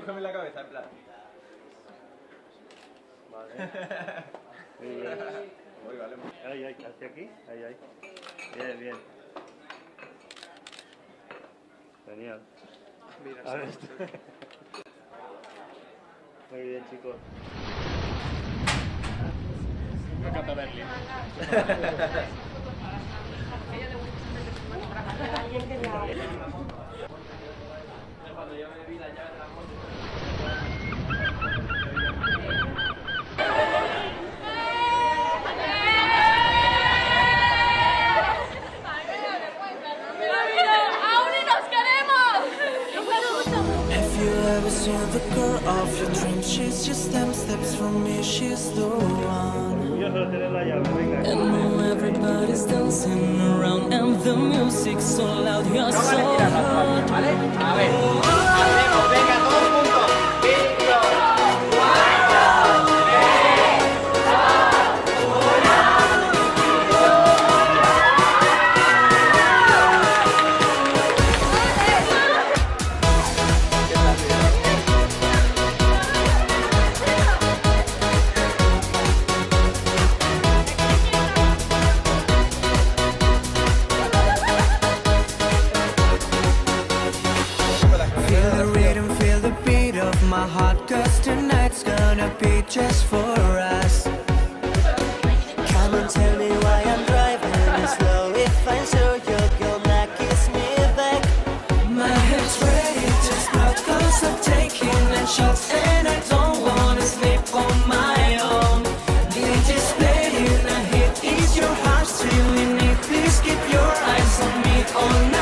Cógeme la cabeza, en plan. Vale. Muy bien. Uy, vale. Ahí, ahí, hacia aquí. Ahí, ahí. Bien, bien. Genial. Mira, A ver. Muy bien, chicos. Me encanta Berlín. you ever seen the girl of your dreams? She's just them steps from me, she's the one. Yo solo tener la llave, venga. And now everybody's dancing around, and the music's so loud, you're so hot. Of cause tonight's gonna be just for us. Come on, tell me why I'm driving slow. If I show you, you'll not kiss me back. My head's ready to explode, cause I'm taking the shots, and I don't wanna sleep on my own. DJ's playing a hit, is your heart still in it? Please keep your eyes on me oh all night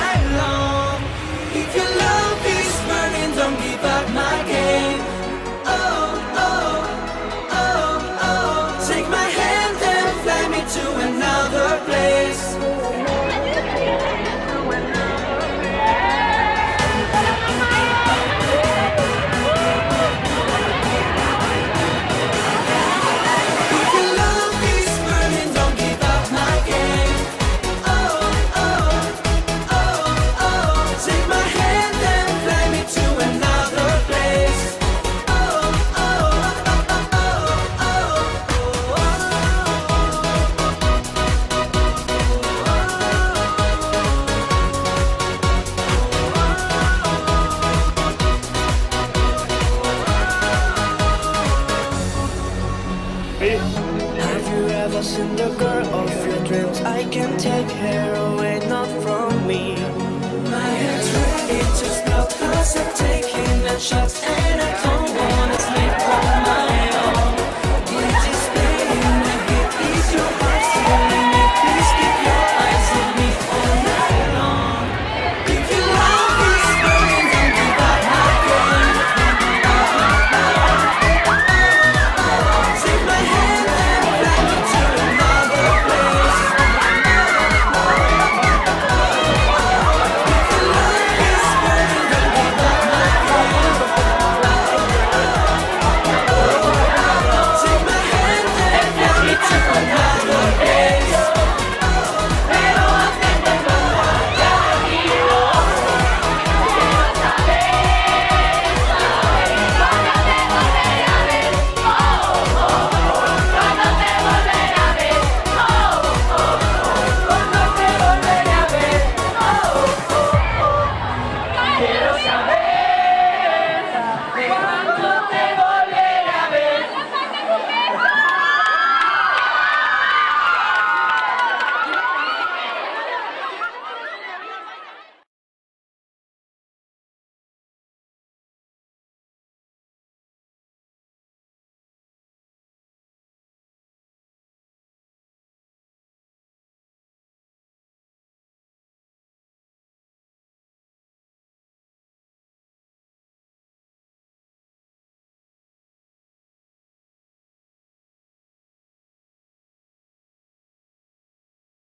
Seen the girl of your dreams? I can take her away, not from me. My head's ready to stop, cause